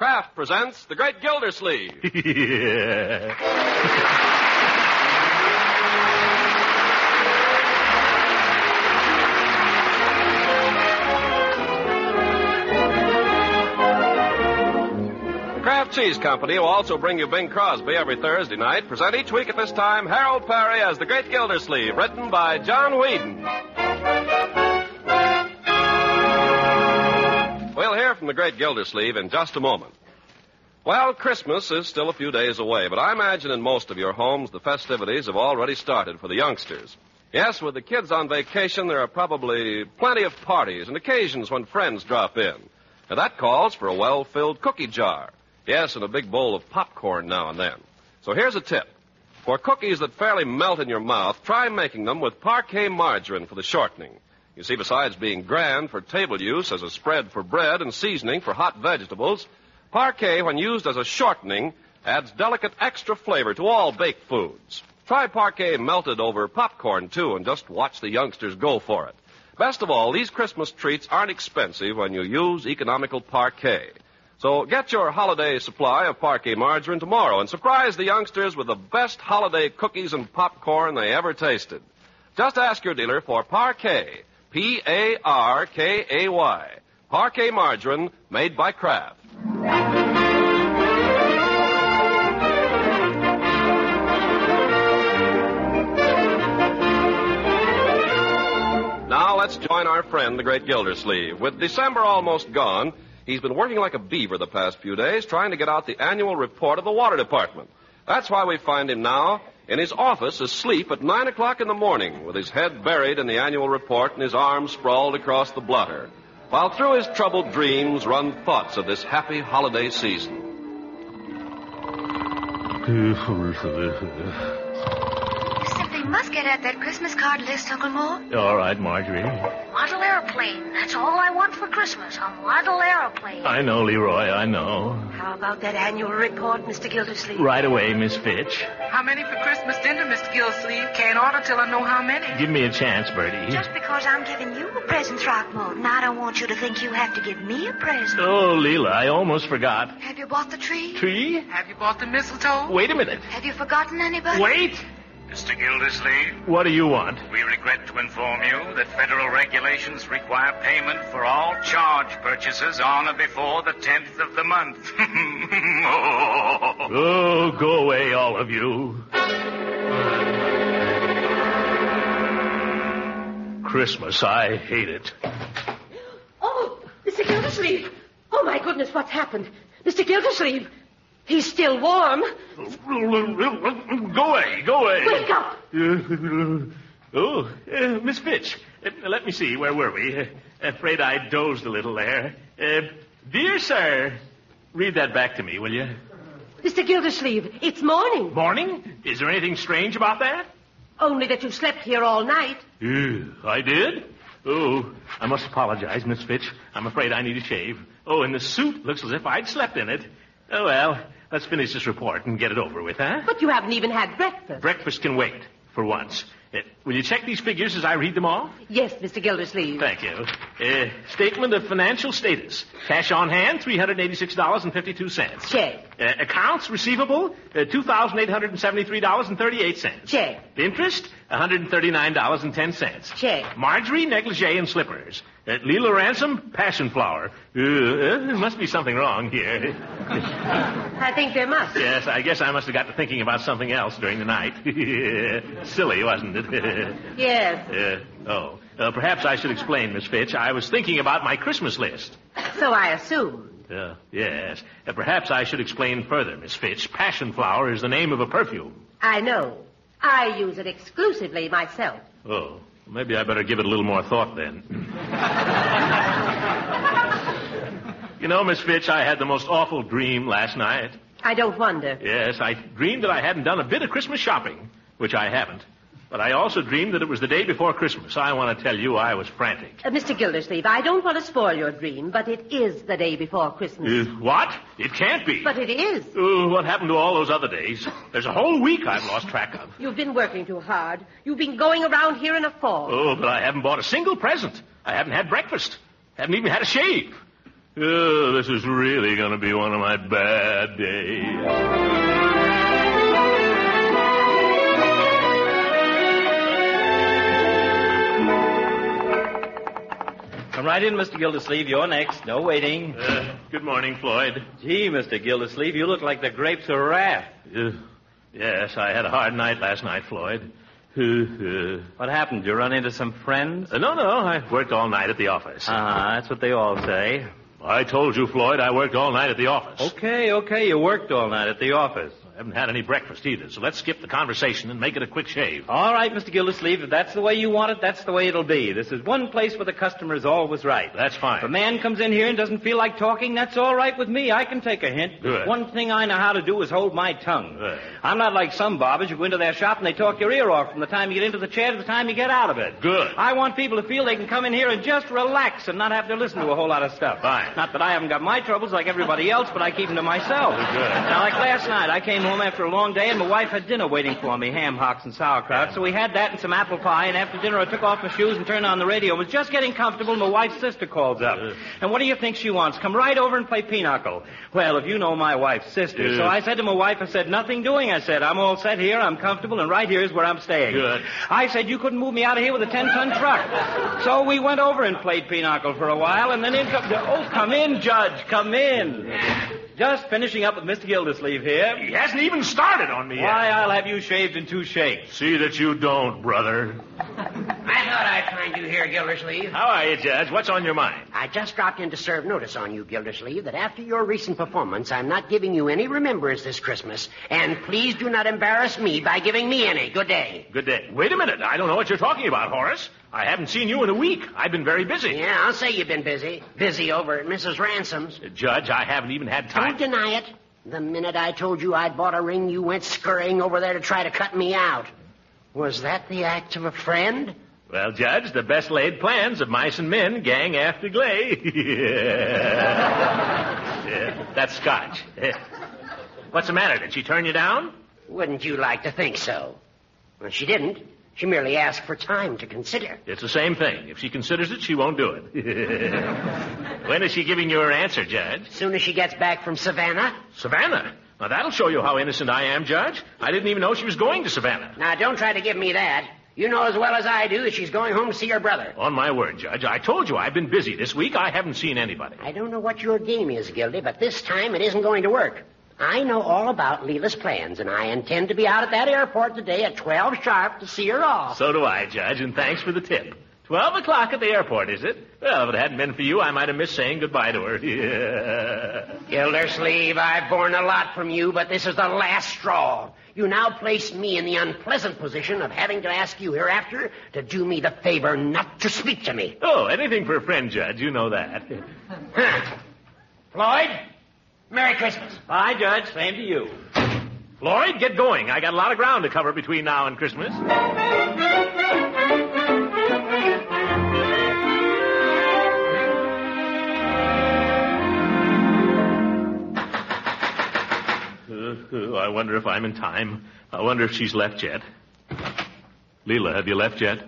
Kraft presents The Great Gildersleeve. yeah. The Kraft Cheese Company will also bring you Bing Crosby every Thursday night. Present each week at this time Harold Peary as The Great Gildersleeve, written by John Whedon. The Great Gildersleeve in just a moment. Well, Christmas is still a few days away, but I imagine in most of your homes the festivities have already started for the youngsters. Yes, with the kids on vacation, there are probably plenty of parties and occasions when friends drop in. And that calls for a well filled cookie jar. Yes, and a big bowl of popcorn now and then. So here's a tip. For cookies that fairly melt in your mouth, try making them with Parkay margarine for the shortening. You see, besides being grand for table use as a spread for bread and seasoning for hot vegetables, Parkay, when used as a shortening, adds delicate extra flavor to all baked foods. Try Parkay melted over popcorn, too, and just watch the youngsters go for it. Best of all, these Christmas treats aren't expensive when you use economical Parkay. So get your holiday supply of Parkay margarine tomorrow and surprise the youngsters with the best holiday cookies and popcorn they ever tasted. Just ask your dealer for Parkay. P-A-R-K-A-Y. Parkay margarine made by Kraft. Now let's join our friend, the great Gildersleeve. With December almost gone, he's been working like a beaver the past few days trying to get out the annual report of the water department. That's why we find him now in his office asleep at nine o'clock in the morning with his head buried in the annual report and his arms sprawled across the blotter. While through his troubled dreams run thoughts of this happy holiday season. You must get at that Christmas card list, Uncle Mort. All right, Marjorie. Model airplane. That's all I want for Christmas. A model airplane. I know, Leroy, I know. How about that annual report, Mr. Gildersleeve? Right away, Miss Fitch. How many for Christmas dinner, Mr. Gilsleeve? Can't order till I know how many. Give me a chance, Birdie. Just because I'm giving you a present, Throckmorton, I don't want you to think you have to give me a present. Oh, Leila, I almost forgot. Have you bought the tree? Tree? Have you bought the mistletoe? Wait a minute. Have you forgotten anybody? Wait! Mr. Gildersleeve, What do you want? we regret to inform you that federal regulations require payment for all charge purchases on or before the 10th of the month. Oh, go away, all of you. Christmas, I hate it. Oh, Mr. Gildersleeve. Oh, my goodness, what's happened? Mr. Gildersleeve. He's still warm. Go away, go away. Wake up. oh, uh, Miss Fitch. Uh, let me see, where were we? Uh, afraid I dozed a little there. Uh, dear sir, read that back to me, will you? Mr. Gildersleeve, it's morning. Morning? Is there anything strange about that? Only that you slept here all night. I did? Oh, I must apologize, Miss Fitch. I'm afraid I need a shave. Oh, and the suit looks as if I'd slept in it. Oh, well, let's finish this report and get it over with, huh? But you haven't even had breakfast. Breakfast can wait, for once. Uh, will you check these figures as I read them off? yes, Mr. Gildersleeve. Thank you. Uh, statement of financial status. Cash on hand, $386.52. Check. Uh, accounts receivable, uh, $2,873.38. Check. Interest, $139.10. Check. Marjorie, negligee and slippers. Uh, Leila Ransom, passion flower. Uh, there must be something wrong here. I think there must. yes, I guess I must have got to thinking about something else during the night. Silly, wasn't it? Yes. uh, oh, uh, perhaps I should explain, Miss Fitch. I was thinking about my Christmas list. So I assume. Uh, yes. Uh, perhaps I should explain further, Miss Fitch. Passion flower is the name of a perfume. I know. I use it exclusively myself. Oh, maybe I better give it a little more thought then. you know, Miss Fitch, I had the most awful dream last night. I don't wonder. Yes, I dreamed that I hadn't done a bit of Christmas shopping, which I haven't. But I also dreamed that it was the day before Christmas. I want to tell you I was frantic. Uh, Mr. Gildersleeve, I don't want to spoil your dream, but it is the day before Christmas. Uh, what? It can't be. But it is. Oh, what happened to all those other days? There's a whole week I've lost track of. You've been working too hard. You've been going around here in a fog. Oh, but I haven't bought a single present. I haven't had breakfast. Haven't even had a shave. Oh, this is really going to be one of my bad days. Come right in, Mr. Gildersleeve. You're next. No waiting. Uh, good morning, Floyd. Gee, Mr. Gildersleeve, you look like the grapes of wrath. Uh, yes, I had a hard night last night, Floyd. What happened? Did you run into some friends? uh, no, no, I worked all night at the office. Uh-huh, that's what they all say. I told you, Floyd, I worked all night at the office. Okay, okay, you worked all night at the office. I haven't had any breakfast either, so let's skip the conversation and make it a quick shave. All right, Mr. Gildersleeve, if that's the way you want it, that's the way it'll be. This is one place where the customer is always right. That's fine. If a man comes in here and doesn't feel like talking, that's all right with me. I can take a hint. Good. One thing I know how to do is hold my tongue. Good. I'm not like some barbers. You go into their shop and they talk your ear off from the time you get into the chair to the time you get out of it. Good. I want people to feel they can come in here and just relax and not have to listen to a whole lot of stuff. Fine. Not that I haven't got my troubles like everybody else, but I keep them to myself. Good. Now, like last night, I came home after a long day and my wife had dinner waiting for me, ham hocks and sauerkraut. So we had that and some apple pie, and after dinner I took off my shoes and turned on the radio. was just getting comfortable, my wife's sister calls up. And what do you think she wants? Come right over and play pinochle. Well, if you know my wife's sister. So I said to my wife, I said, nothing doing. I said, I'm all set here, I'm comfortable, and right here is where I'm staying. Good. I said, you couldn't move me out of here with a 10-ton truck. So we went over and played pinochle for a while, and then in come... Oh, come in, Judge, come in. Just finishing up with Mr. Gildersleeve here. He hasn't even started on me yet. Why, I'll have you shaved in two shakes. See that you don't, brother. I thought I'd find you here, Gildersleeve. How are you, Judge? What's on your mind? I just dropped in to serve notice on you, Gildersleeve, that after your recent performance, I'm not giving you any remembrance this Christmas. And please do not embarrass me by giving me any. Good day. Good day. Wait a minute. I don't know what you're talking about, Horace. I haven't seen you in a week. I've been very busy. Yeah, I'll say you've been busy. Busy over at Mrs. Ransom's. Uh, Judge, I haven't even had time. Don't deny it. The minute I told you I'd bought a ring, you went scurrying over there to try to cut me out. Was that the act of a friend? Well, Judge, the best laid plans of mice and men gang aft agley. yeah, that's Scotch. What's the matter? Did she turn you down? Wouldn't you like to think so? Well, she didn't. She merely asked for time to consider. It's the same thing. If she considers it, she won't do it. when is she giving you her answer, Judge? Soon as she gets back from Savannah. Savannah. Now, that'll show you how innocent I am, Judge. I didn't even know she was going to Savannah. Now, don't try to give me that. You know as well as I do that she's going home to see her brother. On my word, Judge, I told you I've been busy this week. I haven't seen anybody. I don't know what your game is, Gildy, but this time it isn't going to work. I know all about Leila's plans, and I intend to be out at that airport today at 12 sharp to see her off. So do I, Judge, and thanks for the tip. Twelve o'clock at the airport, is it? Well, if it hadn't been for you, I might have missed saying goodbye to her. Yeah. Gildersleeve, I've borne a lot from you, but this is the last straw. You now place me in the unpleasant position of having to ask you hereafter to do me the favor not to speak to me. Oh, anything for a friend, Judge. You know that. Huh. Floyd, Merry Christmas. Bye, Judge. Same to you. Lloyd, get going. I got a lot of ground to cover between now and Christmas. Uh, I wonder if I'm in time. I wonder if she's left yet. Leila, have you left yet?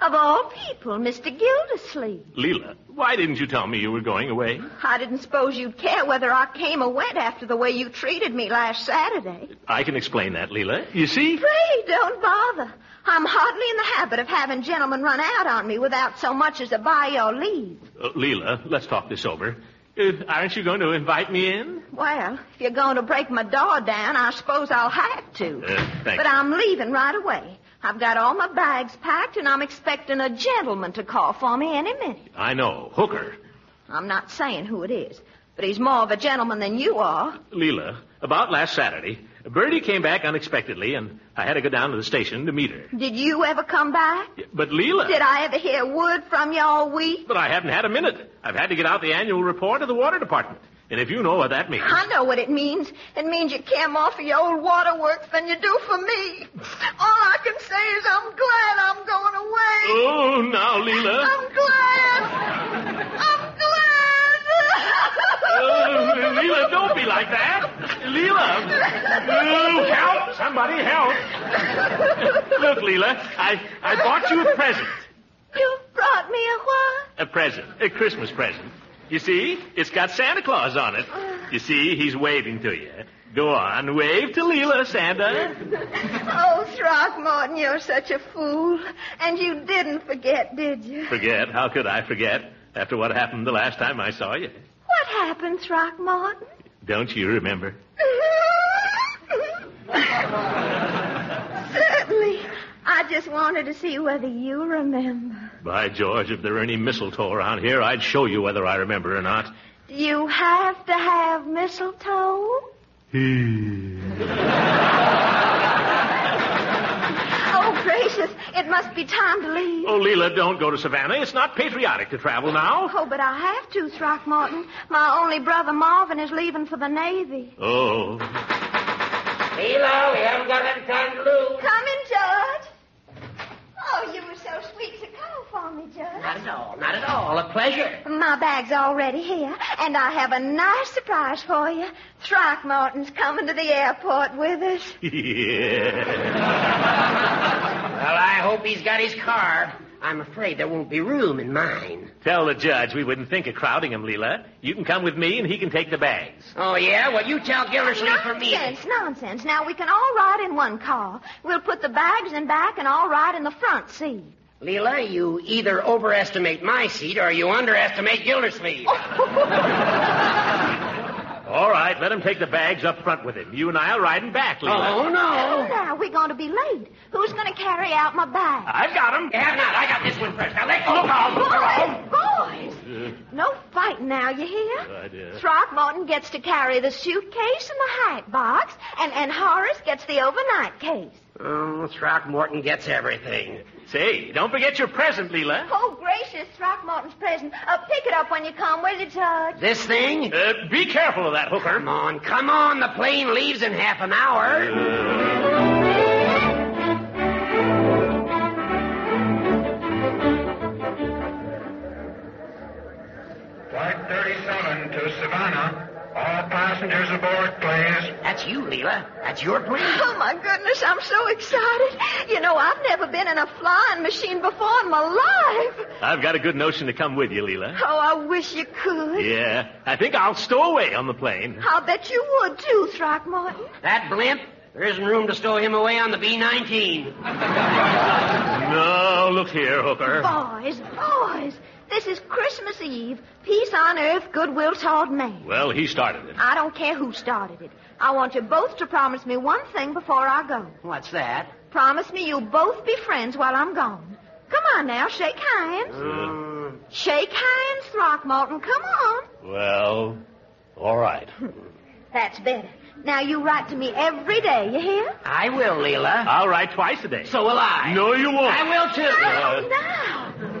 Of all people, Mr. Gildersleeve. Leila, why didn't you tell me you were going away? I didn't suppose you'd care whether I came or went after the way you treated me last Saturday. I can explain that, Leila. You see? Pray, don't bother. I'm hardly in the habit of having gentlemen run out on me without so much as a by your leave. Uh, Leila, let's talk this over. Uh, aren't you going to invite me in? Well, if you're going to break my door down, I suppose I'll have to. Uh, but you. I'm leaving right away. I've got all my bags packed, and I'm expecting a gentleman to call for me any minute. I know. Hooker. I'm not saying who it is, but he's more of a gentleman than you are. Leila, about last Saturday, Birdie came back unexpectedly, and I had to go down to the station to meet her. Did you ever come back? But Leila. Did I ever hear word from you all week? But I haven't had a minute. I've had to get out the annual report of the water department. And if you know what that means. I know what it means. It means you care more for your old waterworks than you do for me. All I can say is I'm glad I'm going away. Oh, now, Leila. I'm glad. I'm glad. Oh, Leila, don't be like that. Leila. Oh, help. Somebody help. Look, Leila, I, I bought you a present. You brought me a what? A present. A Christmas present. You see? It's got Santa Claus on it. You see, he's waving to you. Go on, wave to Leila, Santa. Oh, Throckmorton, you're such a fool. And you didn't forget, did you? Forget? How could I forget? After what happened the last time I saw you. What happened, Throckmorton? Don't you remember? Certainly. I just wanted to see whether you remember. By George, if there were any mistletoe around here, I'd show you whether I remember or not. Do you have to have mistletoe? Oh, gracious. It must be time to leave. Oh, Leila, don't go to Savannah. It's not patriotic to travel now. Oh, but I have to, Throckmorton. My only brother Marvin is leaving for the Navy. Oh. Leila, we haven't got any time to lose. Come in, Judge. Oh, you were so sweet to call for me, Judge. Not at all, not at all. A pleasure. My bag's already here, and I have a nice surprise for you. Throckmorton's coming to the airport with us. Well, I hope he's got his car. I'm afraid there won't be room in mine. Tell the judge we wouldn't think of crowding him, Leila. You can come with me and he can take the bags. Oh, yeah? Well, you tell Gildersleeve for me. Nonsense, nonsense. Now, we can all ride in one car. We'll put the bags in back and all ride in the front seat. Leila, you either overestimate my seat or you underestimate Gildersleeve. All right, let him take the bags up front with him. You and I'll ride him back, Leila. Oh, no. Now, we're going to be late. Who's going to carry out my bag? I've got him. Yeah, not. I got this one first. Now, let go. Carl. Boys, boys. Uh-huh. No fighting now, you hear? Right, yeah. Throckmorton gets to carry the suitcase and the hat box, and, and Horace gets the overnight case. Oh, Throckmorton gets everything. Say, don't forget your present, Leila. Oh, gracious, Throckmorton's present. Uh, pick it up when you come, will you, Judge? This thing? Uh, be careful of that, Hooker. Come on, come on. The plane leaves in half an hour. Flight 37 to Savannah. All passengers aboard, please. That's you, Leila. That's your plane. Oh, my goodness, I'm so excited. You know, I've never been in a flying machine before in my life. I've got a good notion to come with you, Leila. Oh, I wish you could. Yeah, I think I'll stow away on the plane. I'll bet you would, too, Throckmorton. That blimp? There isn't room to stow him away on the B-19. No, look here, Hooker. Boys, boys, this is Christmas Eve. Peace on earth, goodwill toward men. Well, he started it. I don't care who started it. I want you both to promise me one thing before I go. What's that? Promise me you'll both be friends while I'm gone. Come on now, shake hands. Mm, Shake hands, Throckmorton. Come on. Well, all right. That's better. Now you write to me every day, you hear? I will, Leila. I'll write twice a day. So will I. No, you won't. I will, too. Uh, now.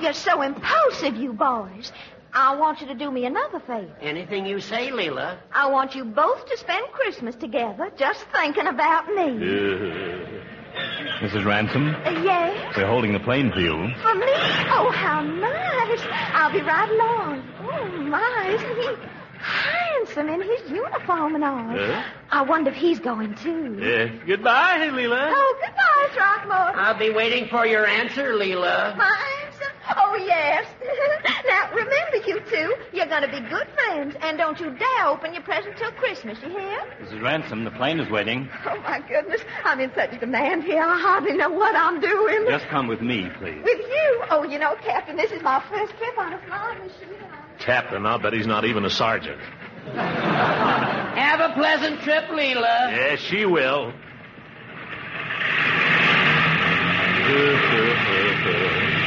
You're so impulsive, you boys. I want you to do me another favor. Anything you say, Leila. I want you both to spend Christmas together, just thinking about me. Mrs. Ransom, Uh, yes? we're holding the plane for you. For me? Oh, how nice. I'll be right along. Oh, my, isn't he handsome in his uniform and all? Yeah? I wonder if he's going, too. Yeah. Goodbye, Leila. Oh, goodbye, Throckmorton. I'll be waiting for your answer, Leila. My answer? Oh, yes. now, remember, you two, you're going to be good friends, and don't you dare open your present till Christmas, you hear? Mrs. Ransom, the plane is waiting. Oh, my goodness. I'm in such a demand here, I hardly know what I'm doing. Just come with me, please. With you? Oh, you know, Captain, this is my first trip on a flying machine. Captain, I'll bet he's not even a sergeant. Have a pleasant trip, Leila. Yes, she will.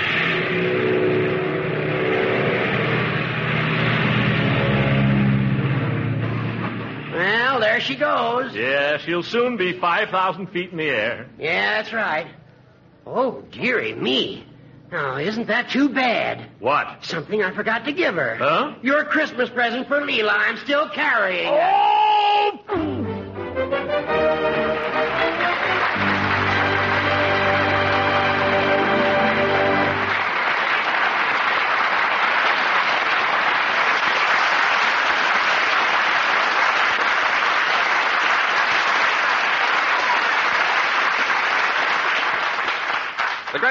Yeah, she'll soon be 5,000 feet in the air. Yeah, that's right. Oh, dearie me. Now, isn't that too bad? What? Something I forgot to give her. Huh? Your Christmas present for Leila. I'm still carrying. it.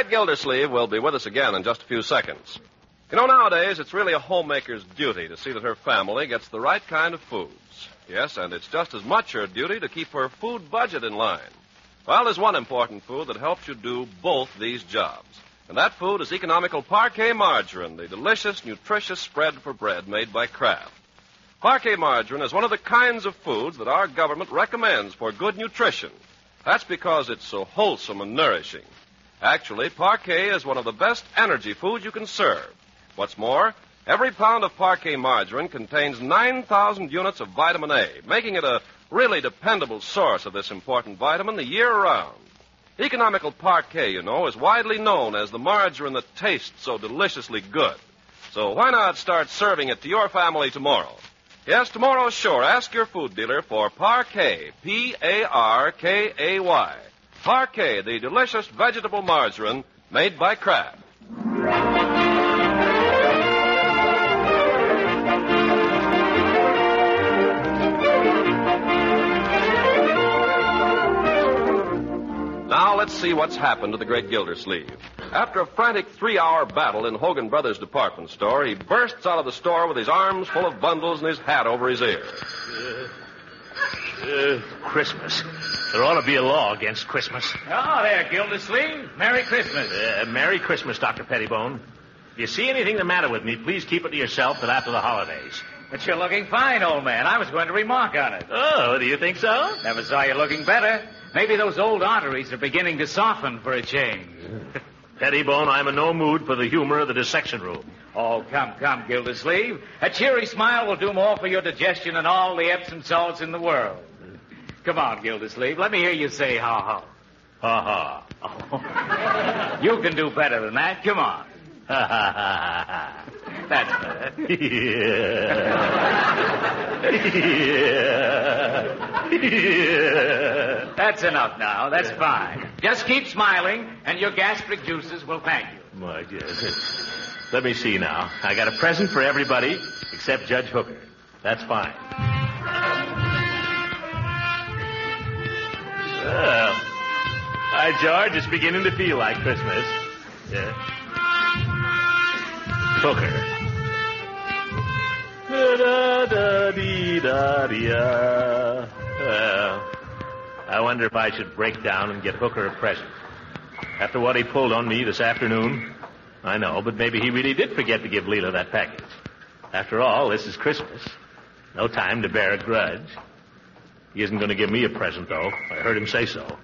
Great Gildersleeve will be with us again in just a few seconds. You know, nowadays, it's really a homemaker's duty to see that her family gets the right kind of foods. Yes, and it's just as much her duty to keep her food budget in line. Well, there's one important food that helps you do both these jobs. And that food is economical Parkay margarine, the delicious, nutritious spread for bread made by Kraft. Parkay margarine is one of the kinds of foods that our government recommends for good nutrition. That's because it's so wholesome and nourishing. Actually, Parkay is one of the best energy foods you can serve. What's more, every pound of Parkay margarine contains 9,000 units of vitamin A, making it a really dependable source of this important vitamin the year round. Economical Parkay, you know, is widely known as the margarine that tastes so deliciously good. So why not start serving it to your family tomorrow? Yes, tomorrow, sure. Ask your food dealer for Parkay, P-A-R-K-A-Y. Parkay, the delicious vegetable margarine made by Kraft. Now let's see what's happened to the great Gildersleeve. After a frantic three-hour battle in Hogan Brothers department store, he bursts out of the store with his arms full of bundles and his hat over his ear. Uh, Christmas. There ought to be a law against Christmas. Oh, there, Gildersleeve. Merry Christmas. Uh, Merry Christmas, Dr. Pettibone. If you see anything the matter with me, please keep it to yourself till after the holidays. But you're looking fine, old man. I was going to remark on it. Oh, do you think so? Never saw you looking better. Maybe those old arteries are beginning to soften for a change. Pettibone, I'm in no mood for the humor of the dissection room. Oh, come, come, Gildersleeve. A cheery smile will do more for your digestion than all the Epsom salts in the world. Come on, Gildersleeve. Let me hear you say ha ha. Ha ha. you can do better than that. Come on. Ha ha ha ha. That's better. yeah. That's enough now. That's fine. Just keep smiling, and your gastric juices will thank you. My goodness. Let me see now. I got a present for everybody except Judge Hooker. That's fine. Well, hi, George. It's beginning to feel like Christmas. Yeah. Hooker. Da da dee da dee I wonder if I should break down and get Hooker a present. After what he pulled on me this afternoon, I know, but maybe he really did forget to give Leila that package. After all, this is Christmas. No time to bear a grudge. He isn't going to give me a present, though. I heard him say so.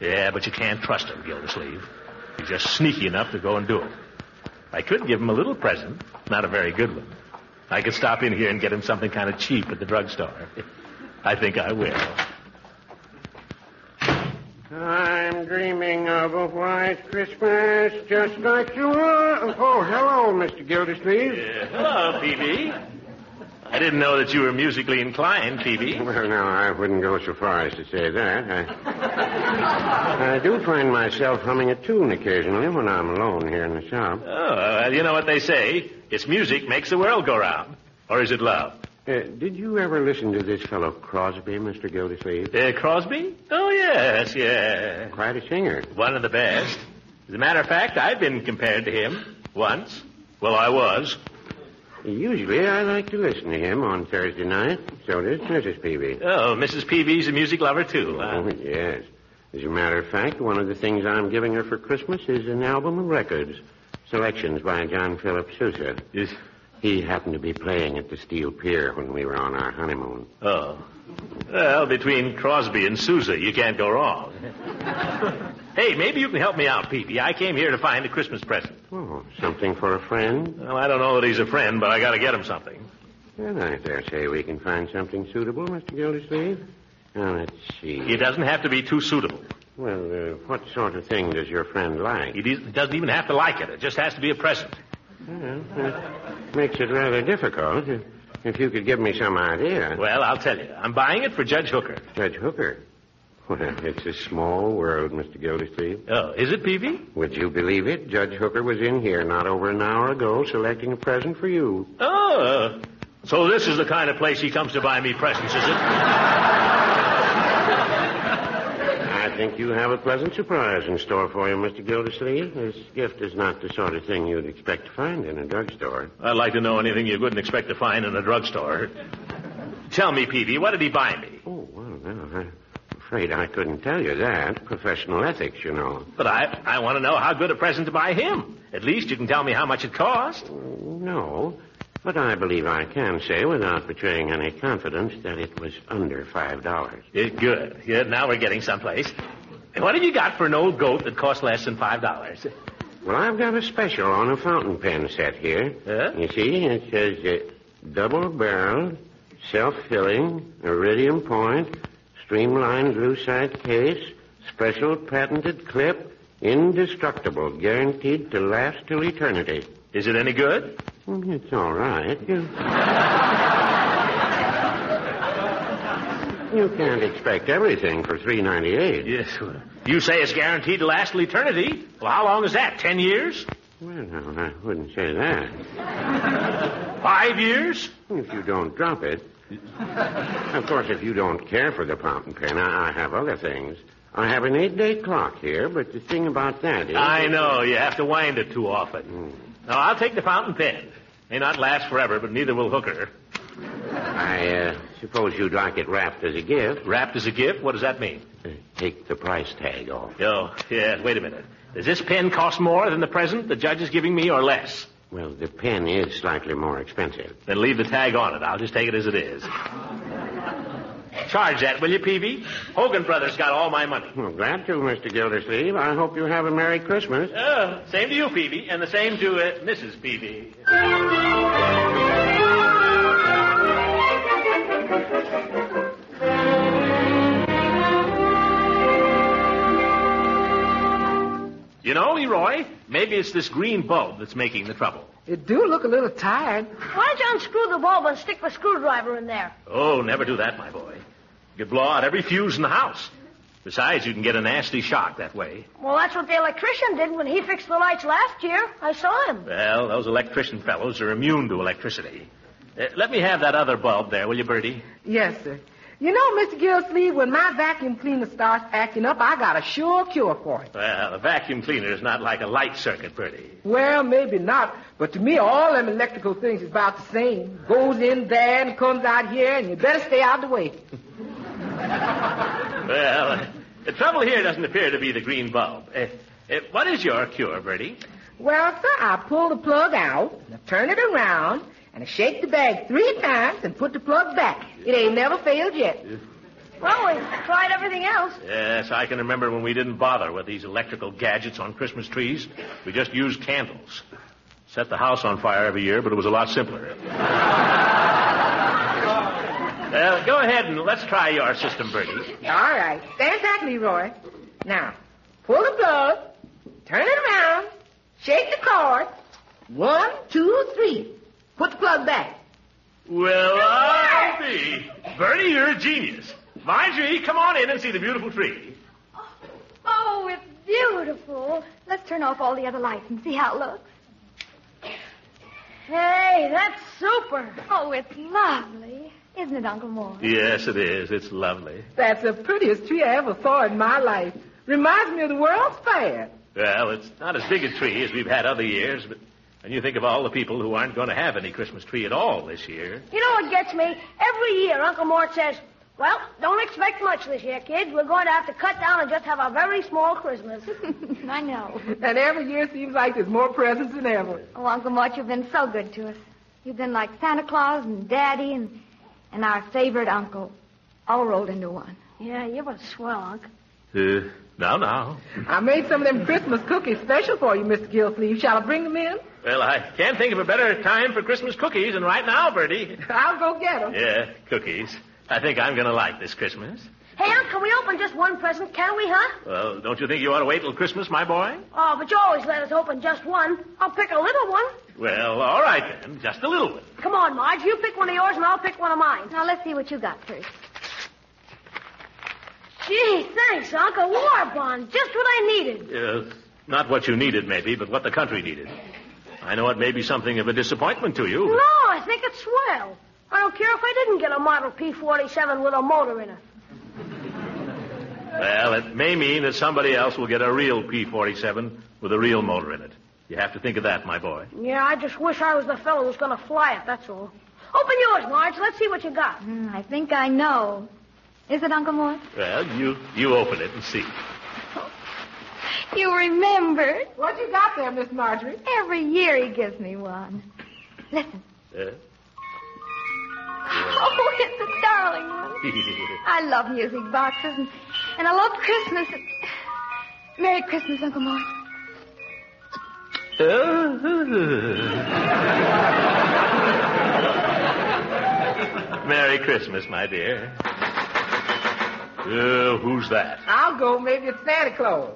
Yeah, but you can't trust him, Gildersleeve. He's just sneaky enough to go and do it. I could give him a little present, not a very good one. I could stop in here and get him something kind of cheap at the drugstore. I think I will. I'm dreaming of a white Christmas just like you are. Oh, hello, Mr. Gildersleeve. Yeah. Hello, Peavey. I didn't know that you were musically inclined, Peavey. Well, no, I wouldn't go so far as to say that. I, I do find myself humming a tune occasionally when I'm alone here in the shop. Oh, well, you know what they say. It's music makes the world go round. Or is it love? Uh, did you ever listen to this fellow Crosby, Mr. Gildersleeve? Uh, Crosby? Oh, yes, yeah. Quite a singer. One of the best. As a matter of fact, I've been compared to him once. Well, I was. Usually I like to listen to him on Thursday night. So does Mrs. Peavey. Oh, Mrs. Peavey's a music lover, too, huh? Oh, yes. As a matter of fact, one of the things I'm giving her for Christmas is an album of records. Selections by John Philip Sousa. Yes. He happened to be playing at the Steel Pier when we were on our honeymoon. Oh. Well, between Crosby and Sousa, you can't go wrong. hey, maybe you can help me out, Peavey. I came here to find a Christmas present. Oh, something for a friend? Well, I don't know that he's a friend, but I gotta get him something. Well, I dare say we can find something suitable, Mr. Gildersleeve. Now, let's see. It doesn't have to be too suitable. Well, uh, what sort of thing does your friend like? He doesn't even have to like it. It just has to be a present. Well, that makes it rather difficult. If you could give me some idea. Well, I'll tell you. I'm buying it for Judge Hooker. Judge Hooker? Well, it's a small world, Mr. Gildersleeve. Oh, is it, Peavey? Would you believe it? Judge Hooker was in here not over an hour ago selecting a present for you. Oh, uh, so this is the kind of place he comes to buy me presents, is it? I think you have a pleasant surprise in store for you, Mr. Gildersleeve. This gift is not the sort of thing you'd expect to find in a drugstore. I'd like to know anything you wouldn't expect to find in a drugstore. Tell me, Peavey, what did he buy me? Oh, well, no, I'm afraid I couldn't tell you that. Professional ethics, you know. But I, I want to know how good a present to buy him. At least you can tell me how much it cost. Oh, no, but I believe I can say without betraying any confidence that it was under five dollars. Yeah, good. Good. Now we're getting someplace. What have you got for an old goat that costs less than five dollars? Well, I've got a special on a fountain pen set here. You see, it says uh, double-barreled, self-filling, iridium point, streamlined lucite case, special patented clip, indestructible, guaranteed to last till eternity. Is it any good? Mm, It's all right. You... you can't expect everything for three ninety-eight. Yes. well, You say it's guaranteed to last till eternity. Well, how long is that? Ten years? Well, no, I wouldn't say that. Five years? If you don't drop it. Of course, if you don't care for the fountain pen, I, I have other things. I have an eight-day clock here, but the thing about that is... I know. You have to wind it too often. Now, I'll take the fountain pen. May not last forever, but neither will Hooker. I uh, suppose you'd like it wrapped as a gift. Wrapped as a gift? What does that mean? Uh, take the price tag off. Oh, yeah, wait a minute. Does this pen cost more than the present the judge is giving me or less? Well, the pen is slightly more expensive. Then leave the tag on it. I'll just take it as it is. Charge that, will you, Peavey? Hogan Brothers got all my money. Well, glad to, Mr. Gildersleeve. I hope you have a Merry Christmas. Uh, same to you, Peavey, and the same to uh, Mrs. Peavey. You know, Leroy, maybe it's this green bulb that's making the trouble. It do look a little tired. Why don't you unscrew the bulb and stick the screwdriver in there? Oh, never do that, my boy. You blow out every fuse in the house. Besides, you can get a nasty shock that way. Well, that's what the electrician did when he fixed the lights last year. I saw him. Well, those electrician fellows are immune to electricity. Uh, let me have that other bulb there, will you, Birdie? Yes, sir. You know, Mr. Gillsleeve, when my vacuum cleaner starts acting up, I got a sure cure for it. Well, a vacuum cleaner is not like a light circuit, Birdie. Well, maybe not, but to me, all them electrical things is about the same. Goes in there and comes out here, and you better stay out of the way. Well, uh, the trouble here doesn't appear to be the green bulb. Uh, uh, what is your cure, Birdie? Well, sir, I pull the plug out, and I turn it around, and I shake the bag three times and put the plug back. It ain't never failed yet. Well, we've tried everything else. Yes, I can remember when we didn't bother with these electrical gadgets on Christmas trees. We just used candles. Set the house on fire every year, but it was a lot simpler. Well, go ahead and let's try your system, Birdie. All right. Stand back, Leroy. Now, pull the plug, turn it around, shake the cord. One, two, three. Put the plug back. Well, I'll be. Birdie, you're a genius. Marjorie, come on in and see the beautiful tree. Oh, it's beautiful. Let's turn off all the other lights and see how it looks. Hey, that's super. Oh, it's lovely. Isn't it, Uncle Mort? Yes, it is. It's lovely. That's the prettiest tree I ever saw in my life. Reminds me of the World's Fair. Well, it's not as big a tree as we've had other years, but and you think of all the people who aren't going to have any Christmas tree at all this year. You know what gets me? Every year, Uncle Mort says, well, don't expect much this year, kids. We're going to have to cut down and just have a very small Christmas. I know. And every year seems like there's more presents than ever. Oh, Uncle Mort, you've been so good to us. You've been like Santa Claus and Daddy and, and our favorite uncle, all rolled into one. Yeah, you're a swell, Unc. Uh, now, now. I made some of them Christmas cookies special for you, Mr. Gillsleeve. Shall I bring them in? Well, I can't think of a better time for Christmas cookies than right now, Birdie. I'll go get them. Yeah, cookies. I think I'm going to like this Christmas. Hey, Unc, can we open just one present? Can we, huh? Well, don't you think you ought to wait till Christmas, my boy? Oh, but you always let us open just one. I'll pick a little one. Well, all right then. Just a little one. Come on, Marge. You pick one of yours and I'll pick one of mine. Now, let's see what you got first. Gee, thanks, Unc. A war bond. Just what I needed. Uh, not what you needed, maybe, but what the country needed. I know it may be something of a disappointment to you. No, I think it's swell. I don't care if I didn't get a Model P-47 with a motor in it. Well, it may mean that somebody else will get a real P-47 with a real motor in it. You have to think of that, my boy. Yeah, I just wish I was the fellow who's going to fly it, that's all. Open yours, Marge. Let's see what you got. Hmm, I think I know. Is it, Uncle Mort? Well, you you open it and see. You remembered. What you got there, Miss Marjorie? Every year he gives me one. Listen. Uh, Oh, it's a darling one. I love music boxes, and, and I love Christmas. Merry Christmas, Uncle Mort. Merry Christmas, my dear. Uh, who's that? I'll go. Maybe it's Santa Claus.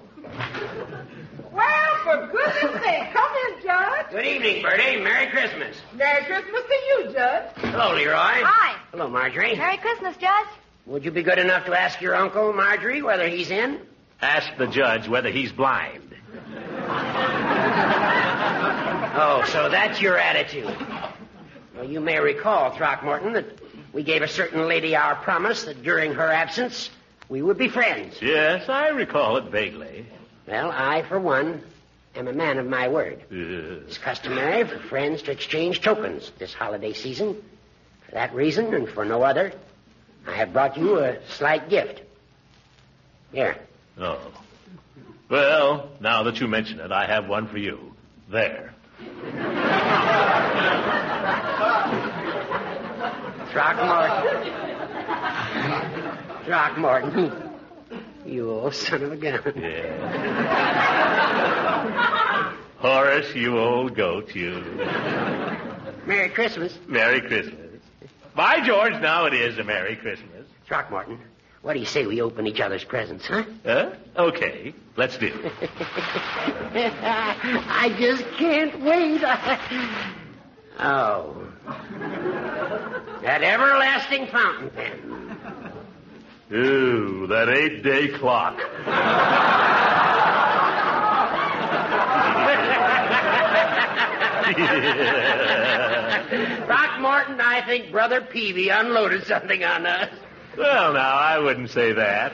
Well, for goodness sake, come in, Judge. Good evening, Birdie. Merry Christmas. Merry Christmas to you, Judge. Hello, Leroy. Hi. Hello, Marjorie. Merry Christmas, Judge. Would you be good enough to ask your uncle, Marjorie, whether he's in? Ask the judge whether he's blind. Oh, so that's your attitude. Well, you may recall, Throckmorton, that we gave a certain lady our promise that during her absence we would be friends. Yes, I recall it vaguely. Well, I, for one, am a man of my word. Uh, It's customary for friends to exchange tokens this holiday season. For that reason, and for no other, I have brought you a slight gift. Here. oh. Well, now that you mention it, I have one for you. There. Throckmorton. Throckmorton. You old son of a gun. Yeah. Horace, you old goat, you. Merry Christmas. Merry Christmas. By George, now it is a Merry Christmas. Throckmorton, what do you say we open each other's presents, huh? Huh? Okay, let's do it. I just can't wait. oh. That everlasting fountain pen. Ooh, that eight-day clock. Throckmorton, I think Brother Peavey unloaded something on us. Well, now, I wouldn't say that.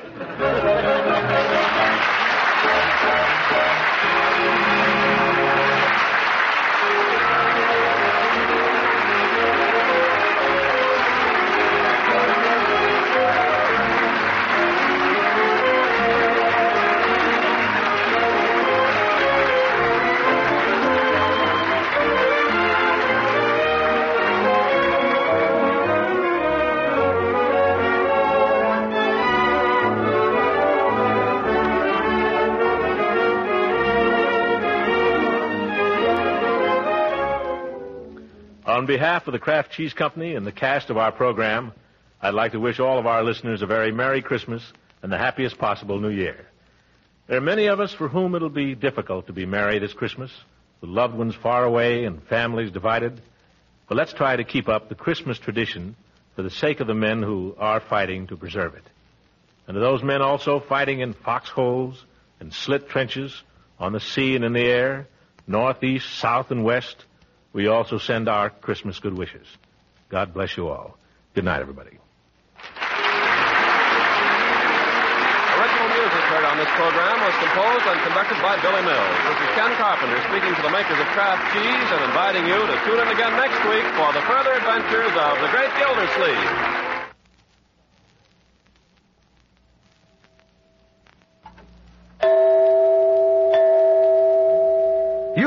On behalf of the Kraft Cheese Company and the cast of our program, I'd like to wish all of our listeners a very Merry Christmas and the happiest possible New Year. There are many of us for whom it'll be difficult to be merry this Christmas, with loved ones far away and families divided. But let's try to keep up the Christmas tradition for the sake of the men who are fighting to preserve it. And to those men also fighting in foxholes and slit trenches on the sea and in the air, northeast, south, and west, we also send our Christmas good wishes. God bless you all. Good night, everybody. Original music heard on this program was composed and conducted by Billy Mills. This is Ken Carpenter speaking to the makers of Kraft Cheese and inviting you to tune in again next week for the further adventures of the Great Gildersleeve. You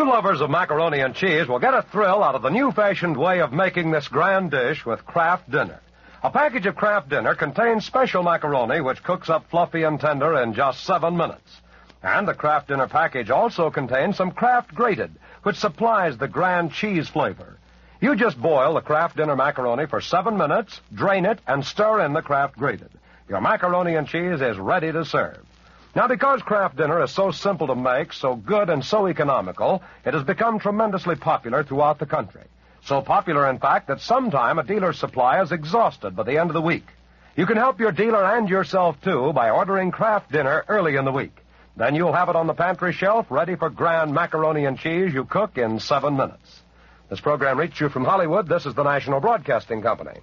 lovers of macaroni and cheese will get a thrill out of the new fashioned way of making this grand dish with Kraft Dinner. A package of Kraft Dinner contains special macaroni which cooks up fluffy and tender in just seven minutes. And the Kraft Dinner package also contains some Kraft Grated, which supplies the grand cheese flavor. You just boil the Kraft Dinner macaroni for seven minutes, drain it, and stir in the Kraft Grated. Your macaroni and cheese is ready to serve. Now, because Kraft Dinner is so simple to make, so good, and so economical, it has become tremendously popular throughout the country. So popular, in fact, that sometime a dealer's supply is exhausted by the end of the week. You can help your dealer and yourself, too, by ordering Kraft Dinner early in the week. Then you'll have it on the pantry shelf ready for grand macaroni and cheese you cook in seven minutes. This program reached you from Hollywood. This is the National Broadcasting Company.